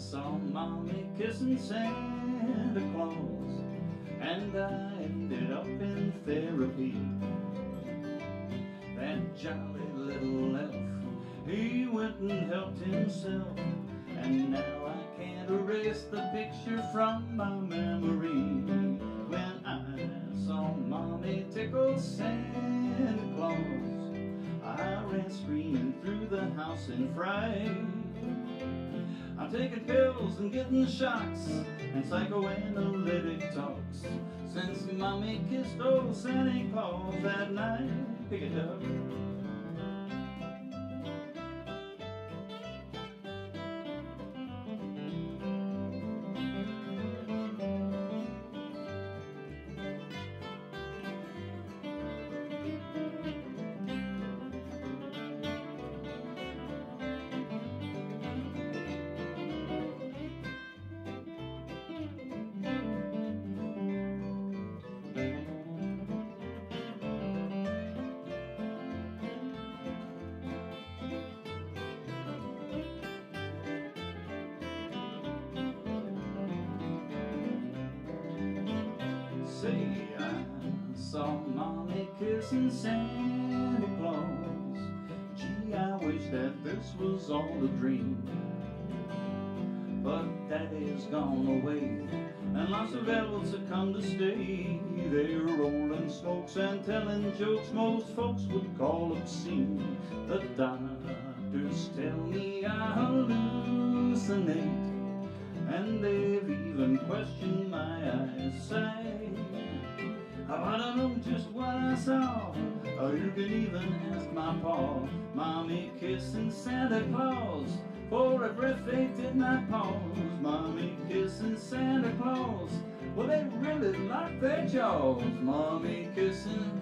saw mommy kissing Santa Claus, and I ended up in therapy. That jolly little elf, he went and helped himself, and now I can't erase the picture from my memory. When I saw mommy tickle Santa Claus, I ran screaming through the house in fright. Taking pills and getting shocks and psychoanalytic talks. Since mommy kissed old Santa Claus that night, pick it up. Say I saw mommy kissing Santa Claus. Gee, I wish that this was all a dream. But daddy's gone away, and lots of elves have come to stay. They're rolling smokes and telling jokes most folks would call obscene. The doctors tell me I hallucinate. And they've even questioned my Or oh, you can even ask my pa. Mommy kissing Santa Claus. For a breath they did not pause. Mommy kissing Santa Claus. Well, they really locked their jaws. Mommy kissing,